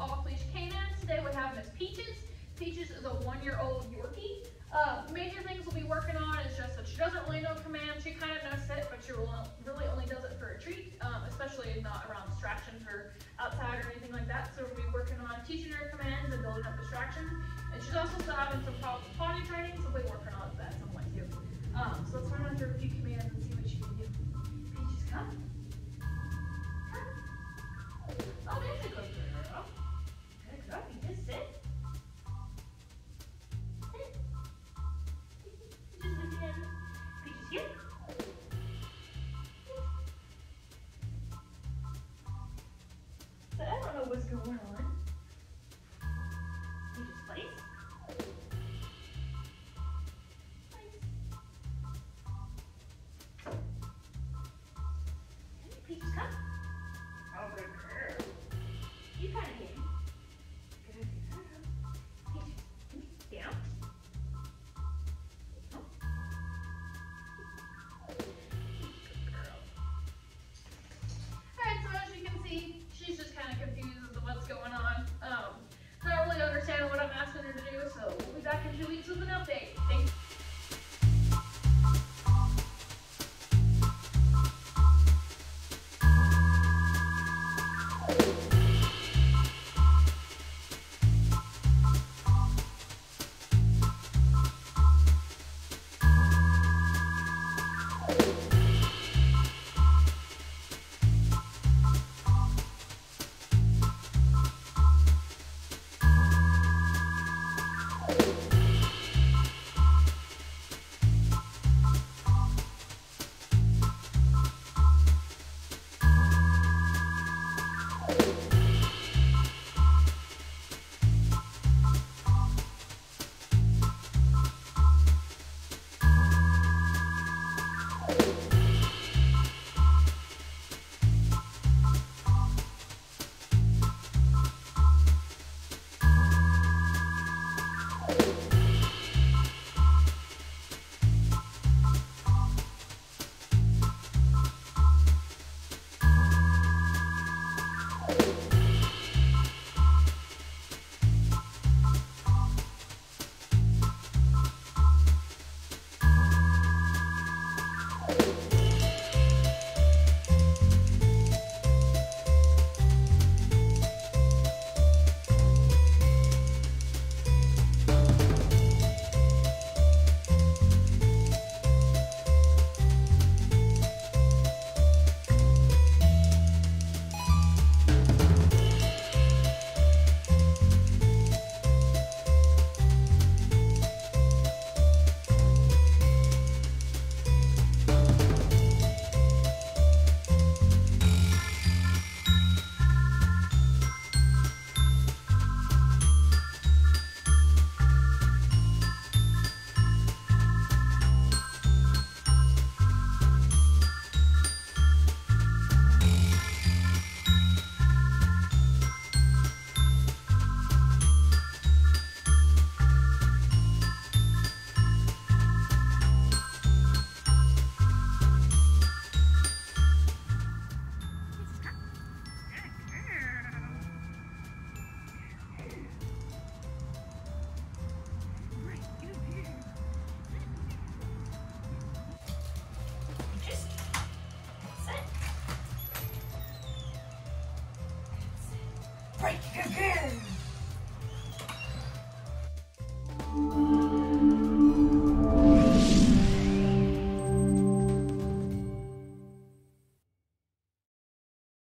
Off Leash K9s. Today we have Miss Peaches. Peaches is a one-year-old Yorkie. Uh, major things we'll be working on is just that she doesn't really know command. She kind of knows it, but she really only does it for a treat, um, especially not around distractions or outside or anything like that. So we'll be working on teaching her commands and building up distractions. And she's also still having some problems with potty training, so we'll be working on that at some point too. Um, so let's run out through a few commands don't know Right, good girl.